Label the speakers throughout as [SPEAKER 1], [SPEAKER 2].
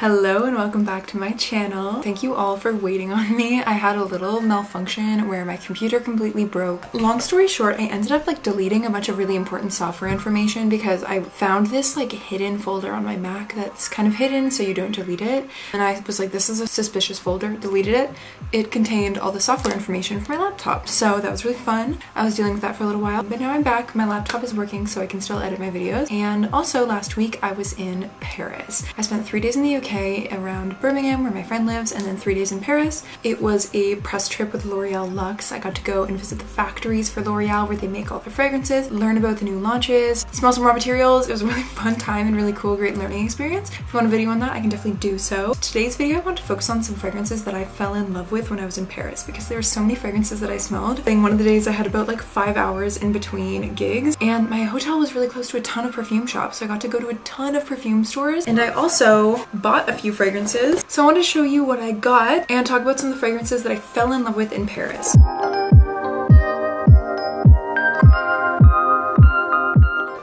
[SPEAKER 1] Hello and welcome back to my channel. Thank you all for waiting on me. I had a little malfunction where my computer completely broke. Long story short, I ended up like deleting a bunch of really important software information because I found this like hidden folder on my Mac that's kind of hidden so you don't delete it. And I was like, this is a suspicious folder, deleted it. It contained all the software information for my laptop. So that was really fun. I was dealing with that for a little while, but now I'm back. My laptop is working so I can still edit my videos. And also last week I was in Paris. I spent three days in the UK UK around Birmingham where my friend lives and then three days in Paris. It was a press trip with L'Oreal Luxe. I got to go and visit the factories for L'Oreal where they make all their fragrances, learn about the new launches, smell some raw materials. It was a really fun time and really cool, great learning experience. If you want a video on that, I can definitely do so. Today's video, I want to focus on some fragrances that I fell in love with when I was in Paris because there were so many fragrances that I smelled. I think one of the days I had about like five hours in between gigs and my hotel was really close to a ton of perfume shops. So I got to go to a ton of perfume stores and I also bought a few fragrances. So I want to show you what I got and talk about some of the fragrances that I fell in love with in Paris.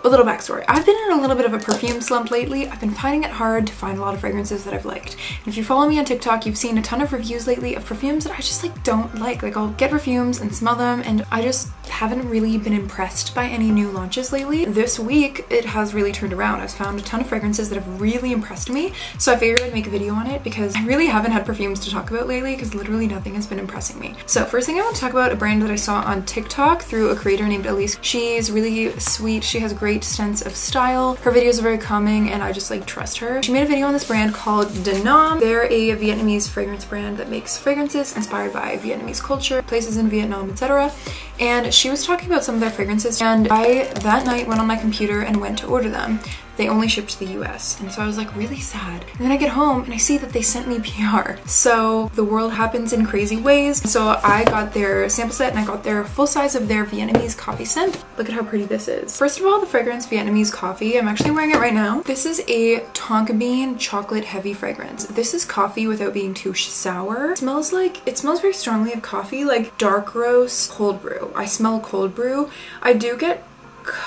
[SPEAKER 1] A little backstory. I've been in a little bit of a perfume slump lately. I've been finding it hard to find a lot of fragrances that I've liked. And if you follow me on TikTok, you've seen a ton of reviews lately of perfumes that I just like don't like. Like I'll get perfumes and smell them and I just haven't really been impressed by any new launches lately. This week, it has really turned around. I've found a ton of fragrances that have really impressed me. So I figured I'd make a video on it because I really haven't had perfumes to talk about lately because literally nothing has been impressing me. So first thing I want to talk about a brand that I saw on TikTok through a creator named Elise. She's really sweet. She has a great sense of style. Her videos are very calming and I just like trust her. She made a video on this brand called D'Annam. They're a Vietnamese fragrance brand that makes fragrances inspired by Vietnamese culture, places in Vietnam, etc. And she was talking about some of their fragrances and I that night went on my computer and went to order them they only shipped to the US. And so I was like really sad. And then I get home and I see that they sent me PR. So the world happens in crazy ways. So I got their sample set and I got their full size of their Vietnamese coffee scent. Look at how pretty this is. First of all, the fragrance Vietnamese coffee. I'm actually wearing it right now. This is a tonka bean chocolate heavy fragrance. This is coffee without being too sour. It smells like, it smells very strongly of coffee, like dark roast cold brew. I smell cold brew. I do get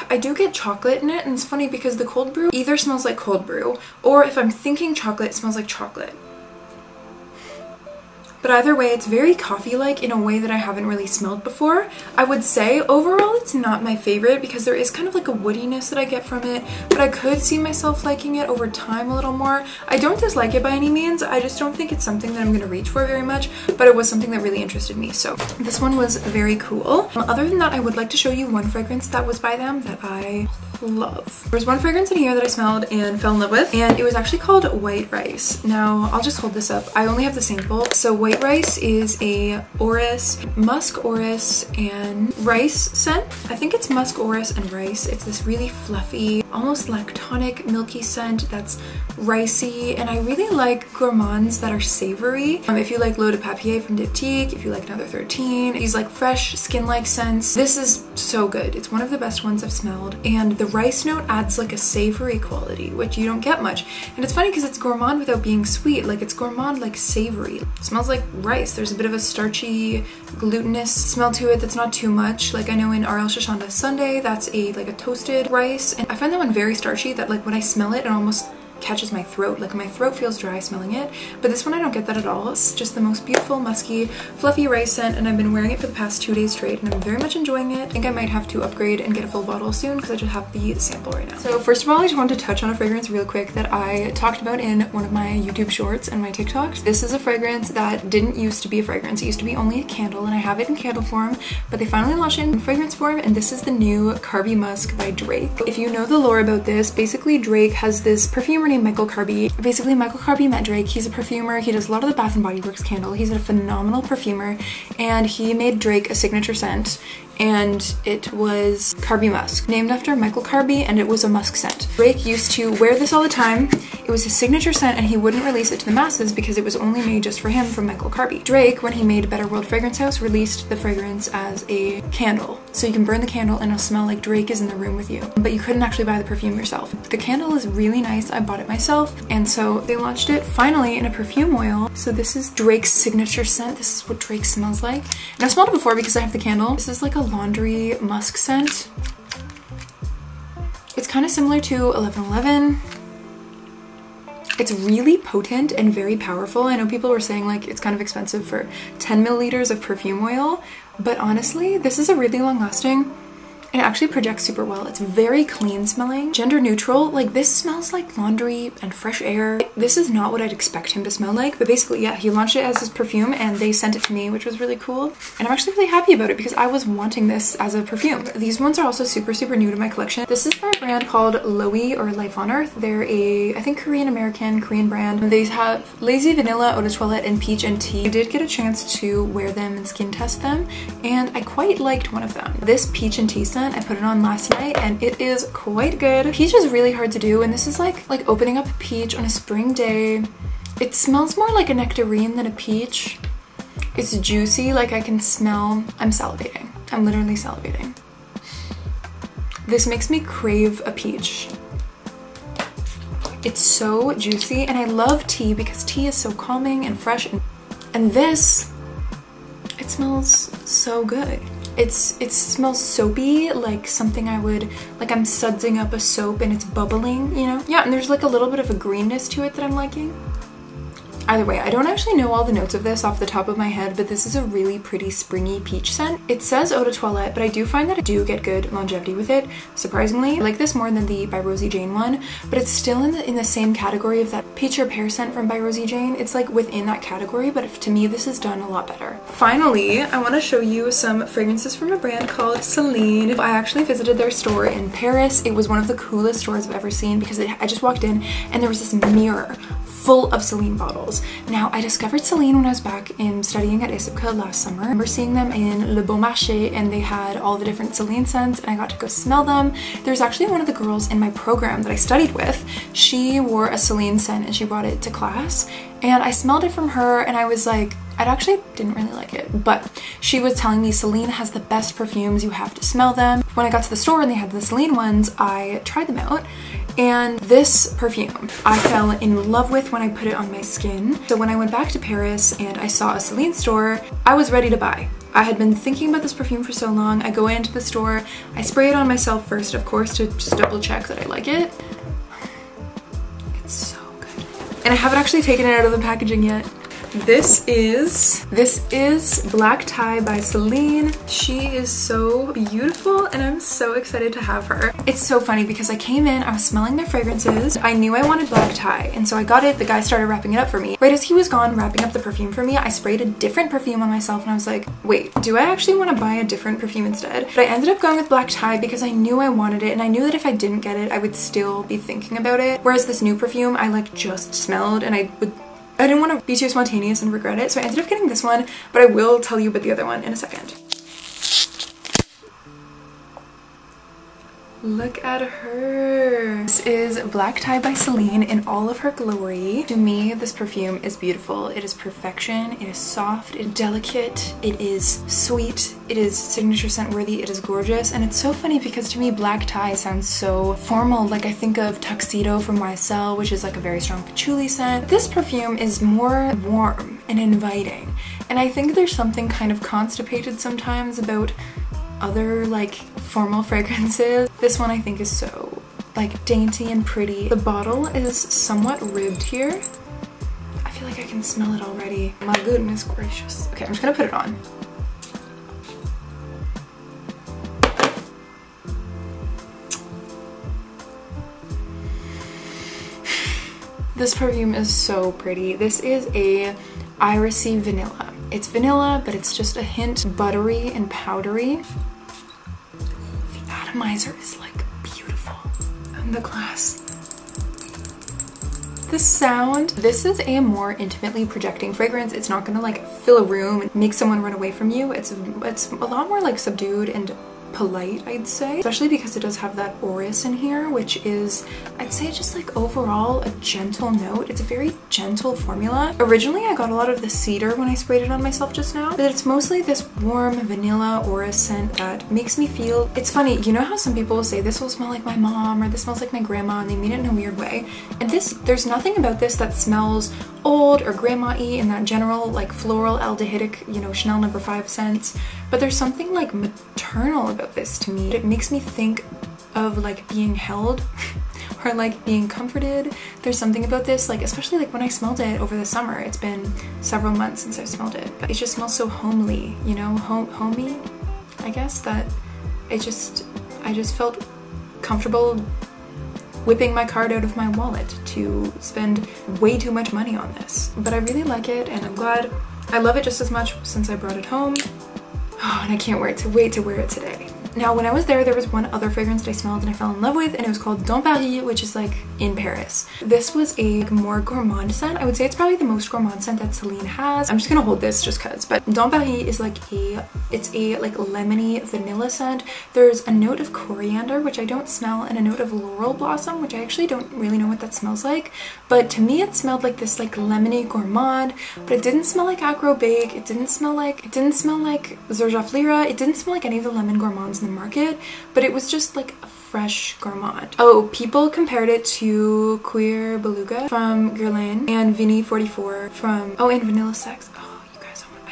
[SPEAKER 1] I do get chocolate in it and it's funny because the cold brew either smells like cold brew or if I'm thinking chocolate it smells like chocolate. But either way, it's very coffee-like in a way that I haven't really smelled before. I would say overall it's not my favorite because there is kind of like a woodiness that I get from it, but I could see myself liking it over time a little more. I don't dislike it by any means, I just don't think it's something that I'm going to reach for very much, but it was something that really interested me. So this one was very cool. Um, other than that, I would like to show you one fragrance that was by them that I love. There's one fragrance in here that I smelled and fell in love with and it was actually called White Rice. Now I'll just hold this up. I only have the sample. So White Rice is a orris, musk orris and rice scent. I think it's musk orris and rice. It's this really fluffy, almost lactonic milky scent that's ricey and I really like gourmands that are savory. Um, if you like L'Eau de Papier from Diptyque, if you like Another 13, these like fresh skin-like scents, this is so good. It's one of the best ones I've smelled and the rice note adds like a savory quality, which you don't get much. And it's funny because it's gourmand without being sweet. Like it's gourmand like savory. It smells like rice. There's a bit of a starchy, glutinous smell to it that's not too much. Like I know in RL Shashanda Sunday, that's a like a toasted rice. And I find that one very starchy that like when I smell it, it almost catches my throat. Like my throat feels dry smelling it, but this one I don't get that at all. It's just the most beautiful, musky, fluffy rice scent, and I've been wearing it for the past two days straight, and I'm very much enjoying it. I think I might have to upgrade and get a full bottle soon because I just have the sample right now. So first of all, I just wanted to touch on a fragrance real quick that I talked about in one of my YouTube shorts and my TikToks. This is a fragrance that didn't used to be a fragrance. It used to be only a candle, and I have it in candle form, but they finally launched it in fragrance form, and this is the new Carby Musk by Drake. If you know the lore about this, basically Drake has this perfumer named Michael Carby Basically, Michael Carby met Drake. He's a perfumer. He does a lot of the Bath & Body Works candle. He's a phenomenal perfumer and he made Drake a signature scent and it was Carby Musk, named after Michael Carby, and it was a musk scent. Drake used to wear this all the time. It was his signature scent, and he wouldn't release it to the masses because it was only made just for him from Michael Carby. Drake, when he made Better World Fragrance House, released the fragrance as a candle. So you can burn the candle and it'll smell like Drake is in the room with you. But you couldn't actually buy the perfume yourself. The candle is really nice. I bought it myself, and so they launched it finally in a perfume oil. So this is Drake's signature scent. This is what Drake smells like. And I've smelled it before because I have the candle. This is like a laundry musk scent. It's kind of similar to 1111. It's really potent and very powerful. I know people were saying like it's kind of expensive for 10 milliliters of perfume oil, but honestly, this is a really long lasting it actually projects super well. It's very clean smelling, gender neutral. Like this smells like laundry and fresh air. This is not what I'd expect him to smell like, but basically, yeah, he launched it as his perfume and they sent it to me, which was really cool. And I'm actually really happy about it because I was wanting this as a perfume. These ones are also super, super new to my collection. This is from a brand called LOE or Life on Earth. They're a, I think, Korean American, Korean brand. They have Lazy Vanilla, Eau de Toilette, and Peach and Tea. I did get a chance to wear them and skin test them, and I quite liked one of them. This Peach and Tea scent I put it on last night and it is quite good. Peach is really hard to do and this is like, like opening up a peach on a spring day. It smells more like a nectarine than a peach. It's juicy, like I can smell, I'm salivating. I'm literally salivating. This makes me crave a peach. It's so juicy and I love tea because tea is so calming and fresh and, and this, it smells so good. It's it smells soapy, like something I would like I'm sudsing up a soap and it's bubbling, you know? Yeah, and there's like a little bit of a greenness to it that I'm liking. Either way, I don't actually know all the notes of this off the top of my head, but this is a really pretty springy peach scent. It says eau de toilette, but I do find that I do get good longevity with it, surprisingly. I like this more than the By Rosie Jane one, but it's still in the, in the same category of that peach or pear scent from By Rosie Jane. It's like within that category, but if, to me, this is done a lot better. Finally, I want to show you some fragrances from a brand called Celine. I actually visited their store in Paris. It was one of the coolest stores I've ever seen because it, I just walked in and there was this mirror full of Celine bottles. Now, I discovered Celine when I was back in studying at ISIPCA last summer. I remember seeing them in Le Bon Marché and they had all the different Celine scents and I got to go smell them. There's actually one of the girls in my program that I studied with. She wore a Celine scent and she brought it to class and I smelled it from her and I was like, I actually didn't really like it, but she was telling me Celine has the best perfumes, you have to smell them. When I got to the store and they had the Celine ones, I tried them out and this perfume I fell in love with when I put it on my skin. So when I went back to Paris and I saw a Celine store, I was ready to buy. I had been thinking about this perfume for so long. I go into the store, I spray it on myself first, of course, to just double check that I like it. It's so good. And I haven't actually taken it out of the packaging yet. This is, this is Black Tie by Celine. She is so beautiful and I'm so excited to have her. It's so funny because I came in, I was smelling their fragrances. I knew I wanted Black Tie and so I got it. The guy started wrapping it up for me. Right as he was gone wrapping up the perfume for me, I sprayed a different perfume on myself and I was like, wait, do I actually want to buy a different perfume instead? But I ended up going with Black Tie because I knew I wanted it and I knew that if I didn't get it, I would still be thinking about it. Whereas this new perfume, I like just smelled and I would I didn't want to be too spontaneous and regret it, so I ended up getting this one, but I will tell you about the other one in a second. Look at her. This is Black Tie by Celine in all of her glory. To me, this perfume is beautiful. It is perfection. It is soft, it is delicate, it is sweet, it is signature scent worthy, it is gorgeous. And it's so funny because to me, Black Tie sounds so formal. Like I think of Tuxedo from YSL, which is like a very strong patchouli scent. This perfume is more warm and inviting. And I think there's something kind of constipated sometimes about other like formal fragrances. This one I think is so like dainty and pretty. The bottle is somewhat ribbed here. I feel like I can smell it already. My goodness gracious. Okay, I'm just gonna put it on. This perfume is so pretty. This is a irisy vanilla. It's vanilla, but it's just a hint buttery and powdery. The atomizer is like beautiful. And the glass. The sound, this is a more intimately projecting fragrance. It's not gonna like fill a room and make someone run away from you. It's, it's a lot more like subdued and polite, I'd say. Especially because it does have that orris in here, which is, I'd say just like overall a gentle note. It's a very gentle formula. Originally, I got a lot of the cedar when I sprayed it on myself just now, but it's mostly this warm vanilla orris scent that makes me feel, it's funny, you know how some people say this will smell like my mom or this smells like my grandma and they mean it in a weird way. And this, there's nothing about this that smells old or grandma-y in that general like floral aldehydic, you know, Chanel number no. five scents. But there's something like maternal about this to me. It makes me think of like being held or like being comforted. There's something about this, like especially like when I smelled it over the summer. It's been several months since I've smelled it. But it just smells so homely, you know, home homey, I guess that it just I just felt comfortable whipping my card out of my wallet to spend way too much money on this. But I really like it and I'm glad I love it just as much since I brought it home. Oh, and I can't wait to wait to wear it today. Now, when I was there, there was one other fragrance that I smelled and I fell in love with, and it was called Dans Paris, which is like in Paris. This was a more gourmand scent. I would say it's probably the most gourmand scent that Celine has. I'm just gonna hold this just cause, but Dans Paris is like a, it's a like lemony vanilla scent. There's a note of coriander, which I don't smell, and a note of laurel blossom, which I actually don't really know what that smells like. But to me, it smelled like this like lemony gourmand, but it didn't smell like Akro Bake. It didn't smell like, it didn't smell like Xerjoff Lira. It didn't smell like any of the lemon gourmands the market, but it was just like a fresh gourmand. Oh, people compared it to Cuir Beluga from Guerlain and Vanille 44 from, oh, and Vanilla Sex. Oh,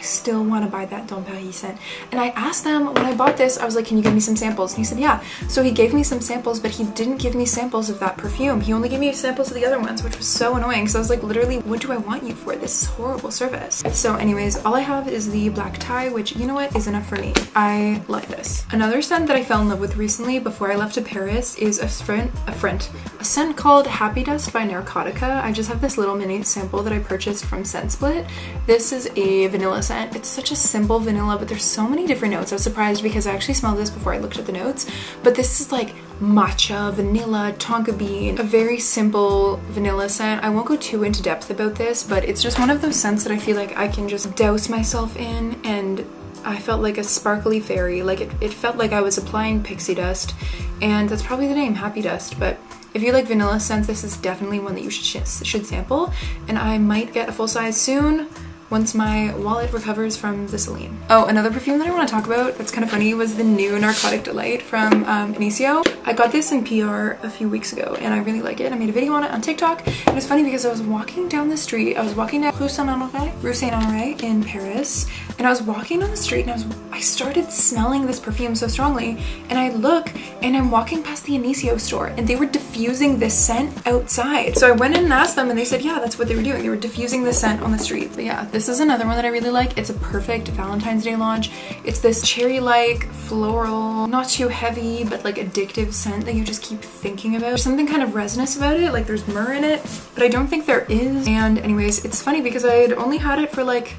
[SPEAKER 1] still want to buy that Dans Paris scent. And I asked them when I bought this, I was like, can you give me some samples? And he said, yeah. So he gave me some samples, but he didn't give me samples of that perfume. He only gave me samples of the other ones, which was so annoying. So I was like, literally, what do I want you for? This is horrible service. So anyways, all I have is the black tie, which you know what is enough for me. I like this. Another scent that I fell in love with recently before I left to Paris is a friend, a friend, a scent called Happy Dust by Narcotica. I just have this little mini sample that I purchased from Scent Split. This is a vanilla scent scent. It's such a simple vanilla, but there's so many different notes. I was surprised because I actually smelled this before I looked at the notes, but this is like matcha, vanilla, tonka bean, a very simple vanilla scent. I won't go too into depth about this, but it's just one of those scents that I feel like I can just douse myself in and I felt like a sparkly fairy. Like it, it felt like I was applying pixie dust and that's probably the name, Happy Dust, but if you like vanilla scents, this is definitely one that you should, should sample and I might get a full size soon once my wallet recovers from the Celine. Oh, another perfume that I want to talk about that's kind of funny was the new Narcotic Delight from um, Initio. I got this in PR a few weeks ago and I really like it. I made a video on it on TikTok and it's funny because I was walking down the street. I was walking down Rue Saint-Honoré, Rue Saint-Honoré in Paris and I was walking down the street and I was I started smelling this perfume so strongly and I look and I'm walking past the Initio store and they were diffusing this scent outside. So I went in and asked them and they said, yeah, that's what they were doing. They were diffusing the scent on the street. But yeah, this is another one that I really like. It's a perfect Valentine's Day launch. It's this cherry-like, floral, not too heavy, but like addictive scent that you just keep thinking about. There's something kind of resinous about it, like there's myrrh in it, but I don't think there is. And anyways, it's funny because I had only had it for like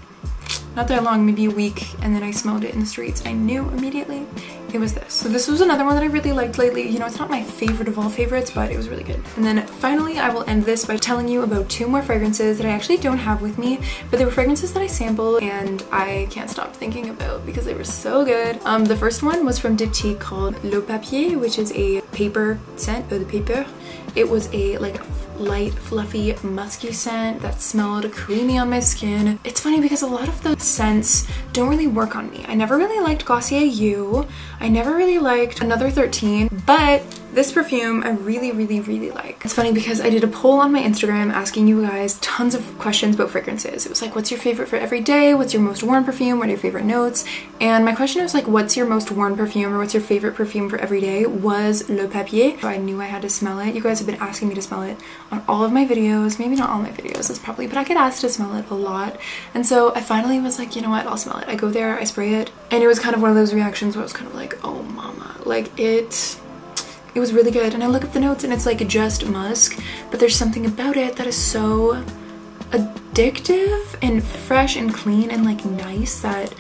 [SPEAKER 1] not that long, maybe a week, and then I smelled it in the streets I knew immediately it was this. So this was another one that I really liked lately. You know, it's not my favorite of all favorites, but it was really good. And then finally, I will end this by telling you about two more fragrances that I actually don't have with me, but they were fragrances that I sampled and I can't stop thinking about because they were so good. Um, the first one was from Diptyque called L'Eau Papier, which is a paper scent, or the paper. It was a like light, fluffy, musky scent that smelled creamy on my skin. It's funny because a lot of the scents don't really work on me. I never really liked Glossier You. I never really liked Another 13, but this perfume I really, really, really like. It's funny because I did a poll on my Instagram asking you guys tons of questions about fragrances. It was like, what's your favorite for every day? What's your most worn perfume? What are your favorite notes? And my question was like, what's your most worn perfume or what's your favorite perfume for every day was L'Eau Papier. So I knew I had to smell it. You guys have been asking me to smell it on all of my videos. Maybe not all my videos, that's probably, but I get asked to smell it a lot. And so I finally was like, you know what, I'll smell it. I go there, I spray it, and it was kind of one of those reactions where I was kind of like, oh mama, like it it was really good. And I look up the notes and it's like just musk, but there's something about it that is so addictive and fresh and clean and like nice that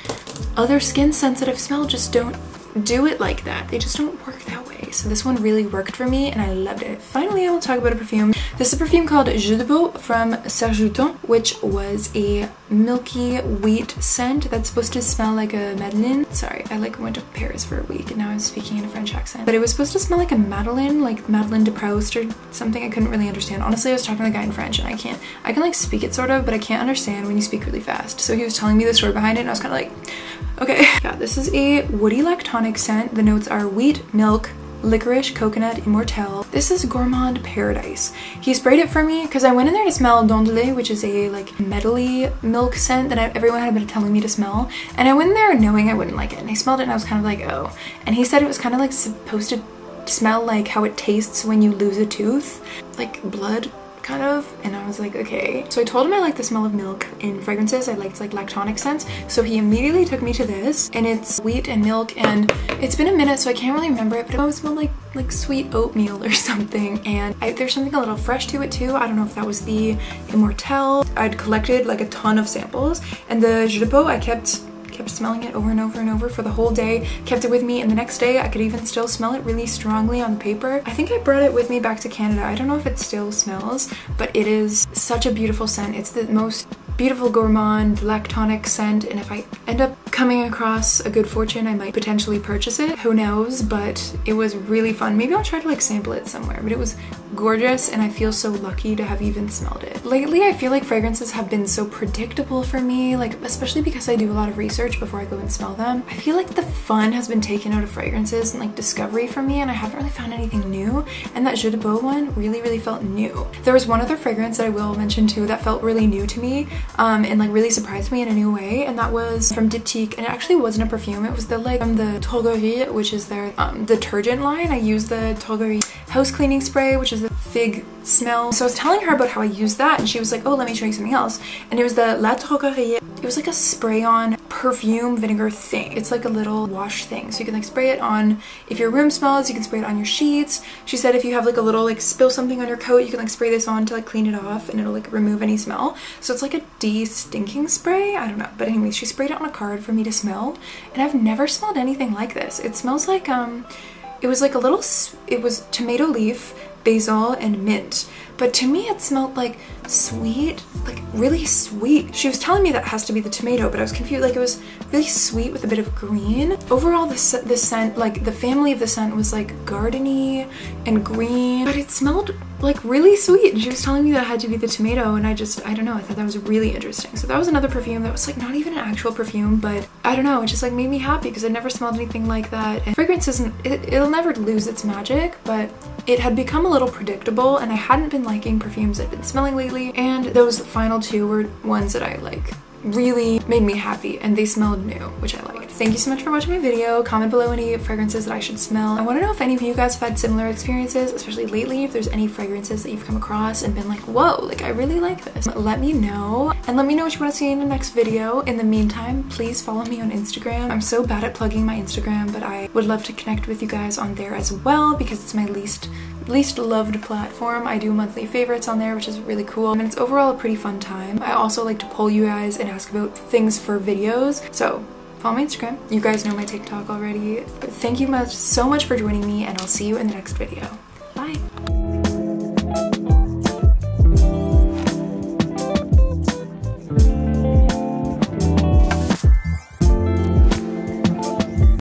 [SPEAKER 1] other skin sensitive smell just don't do it like that. They just don't work that way. So this one really worked for me and I loved it. Finally, I will talk about a perfume. This is a perfume called Jeux de Peau from Serge which was a milky wheat scent that's supposed to smell like a Madeleine. Sorry, I like went to Paris for a week and now I'm speaking in a French accent. But it was supposed to smell like a Madeleine, like Madeleine de Proust or something I couldn't really understand. Honestly, I was talking to the guy in French and I can't, I can like speak it sort of, but I can't understand when you speak really fast. So he was telling me the story behind it and I was kind of like, okay. Yeah, this is a woody lactonic scent. The notes are wheat, milk, licorice coconut immortelle this is gourmand paradise. He sprayed it for me because i went in there to smell Dent de Lait, which is a like metally milk scent that I, everyone had been telling me to smell. And i went in there knowing i wouldn't like it and i smelled it and i was kind of like oh. And he said it was kind of like supposed to smell like how it tastes when you lose a tooth, like blood kind of and I was like okay. So I told him I like the smell of milk in fragrances. I liked like lactonic scents. So he immediately took me to this and it's wheat and milk and it's been a minute so I can't really remember it but it always smelled like like sweet oatmeal or something. And I, there's something a little fresh to it too. I don't know if that was the Immortelle I'd collected like a ton of samples and the Jeux de Peau I kept kept smelling it over and over and over for the whole day, kept it with me, and the next day I could even still smell it really strongly on the paper. I think I brought it with me back to Canada. I don't know if it still smells, but it is such a beautiful scent. It's the most beautiful gourmand lactonic scent and if I end up coming across a good fortune I might potentially purchase it who knows but it was really fun maybe I'll try to like sample it somewhere but it was gorgeous and I feel so lucky to have even smelled it. Lately I feel like fragrances have been so predictable for me like especially because I do a lot of research before I go and smell them. I feel like the fun has been taken out of fragrances and like discovery for me and I haven't really found anything new and that Jeux de Peau one really really felt new. There was one other fragrance that I will mention too that felt really new to me um, and like really surprised me in a new way and that was from Diptyque and it actually wasn't a perfume it was the like from the Droguerie which is their um, detergent line. I used the Droguerie house cleaning spray which is the fig smell so I was telling her about how I used that and she was like oh let me show you something else and it was the La it was like a spray on perfume vinegar thing. It's like a little wash thing. So you can like spray it on, if your room smells, you can spray it on your sheets. She said if you have like a little like spill something on your coat, you can like spray this on to like clean it off and it'll like remove any smell. So it's like a de-stinking spray. I don't know. But anyways, she sprayed it on a card for me to smell. And I've never smelled anything like this. It smells like, um, it was like a little, it was tomato leaf, basil, and mint. But to me it smelled like sweet, like really sweet. She was telling me that has to be the tomato, but I was confused. Like it was really sweet with a bit of green. Overall, the, the scent, like the family of the scent was like gardeny and green, but it smelled like really sweet. And she was telling me that it had to be the tomato and I just, I don't know, I thought that was really interesting. So that was another perfume that was like not even an actual perfume, but I don't know, it just like made me happy because I never smelled anything like that. And fragrance isn't, it, it'll never lose its magic, but it had become a little predictable and I hadn't been liking perfumes I've been smelling lately and those final two were ones that I like really made me happy and they smelled new, which I liked. Thank you so much for watching my video. Comment below any fragrances that I should smell. I want to know if any of you guys have had similar experiences, especially lately, if there's any fragrances that you've come across and been like, whoa, like I really like this. Let me know and let me know what you want to see in the next video. In the meantime, please follow me on Instagram. I'm so bad at plugging my Instagram, but I would love to connect with you guys on there as well because it's my least least loved platform. I do monthly favorites on there, which is really cool. And it's overall a pretty fun time. I also like to poll you guys and ask about things for videos. So follow my Instagram. You guys know my TikTok already. Thank you much so much for joining me and I'll see you in the next video. Bye!